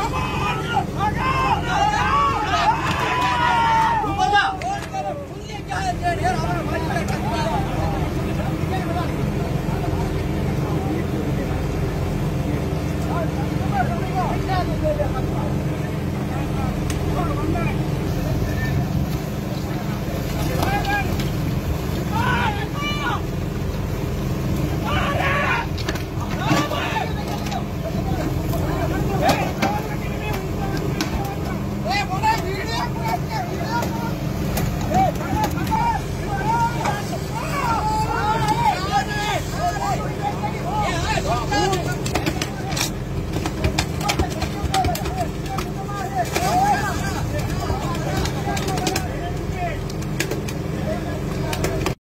Come on!